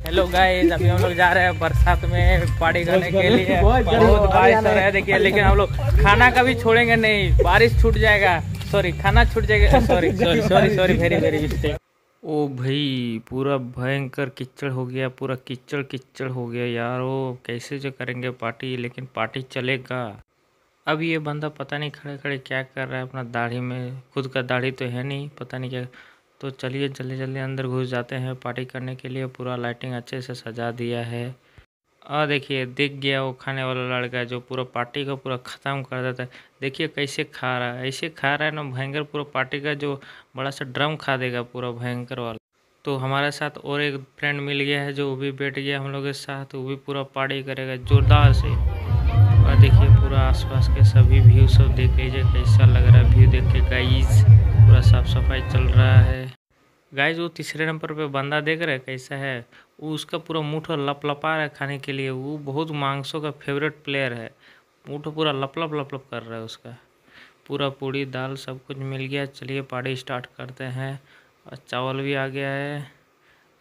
Hello guys अभी हम लोग जा रहे हैं बरसात में पार्टी करने के लिए। बहुत बारिश हो रहा है देखिए लेकिन हम लोग खाना कभी छोड़ेंगे नहीं। बारिश छूट जाएगा। सॉरी खाना छूट जाएगा। Sorry sorry sorry sorry very very mistake ओ भाई पूरा भयंकर किच्चड़ हो गया पूरा किच्चड़ किच्चड़ हो गया यार। वो कैसे जो करेंगे पार्टी लेकिन पार्टी चलेगा। अब ये बंदा पता नहीं खड़े खड़े क्या कर रहा है अपना दाढ़ी में। खुद का दाढ़ी तो है नहीं पता नहीं क्या। तो चलिए जल्दी जल्दी अंदर घुस जाते हैं पार्टी करने के लिए। पूरा लाइटिंग अच्छे से सजा दिया है। और देखिए, दिख गया वो खाने वाला लड़का जो पूरा पार्टी को पूरा ख़त्म कर देता है। देखिए कैसे खा रहा है। ऐसे खा रहा है ना, भयंकर पूरा पार्टी का जो बड़ा सा ड्रम खा देगा पूरा भयंकर वाला। तो हमारे साथ और एक फ्रेंड मिल गया है जो वो भी बैठ गया हम लोग के साथ। वो भी पूरा पार्टी करेगा, जोरदार से। और देखिए पूरा आसपास के सभी व्यू सब देख लीजिए, कैसा लग रहा है। व्यू देख के गाइस पूरा साफ़ सफ़ाई चल रहा है। गाइस, वो तीसरे नंबर पे बंदा देख रहे कैसा है? वो उसका पूरा मुँह लप लपा रहा है खाने के लिए। वो बहुत मांगसों का फेवरेट प्लेयर है। मुँह पूरा लप लप लप लप कर रहा है उसका। पूरा पूड़ी दाल सब कुछ मिल गया। चलिए पार्टी स्टार्ट करते हैं। और चावल भी आ गया है।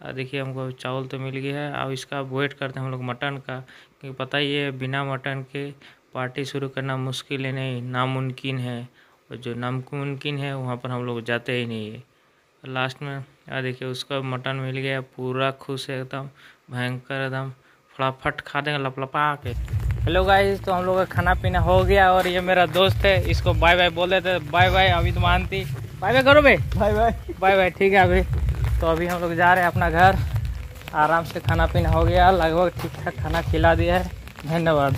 और देखिए, हमको चावल तो मिल गया है। अब इसका वेट करते हैं हम लोग मटन का। क्योंकि पता ही है, बिना मटन के पार्टी शुरू करना मुश्किल है नहीं। नामुमकिन है। और जो नामुमकिन है, वहाँ पर हम लोग जाते ही नहीं है। लास्ट में यार देखिए उसका मटन मिल गया पूरा खुश है एकदम भयंकर एकदम फटाफट खा देंगे लपलपा के। हेलो गाइस तो हम लोग का खाना पीना हो गया और ये मेरा दोस्त है इसको बाय बाय बोल देते बाय बाय अभी तो मानती। बाय बाय करो भाई। बाय बाय बाय बाय ठीक है अभी। तो अभी हम लोग जा रहे हैं अपना घर। आराम से खाना पीना हो गया लगभग ठीक ठाक खाना खिला दिया है। धन्यवाद।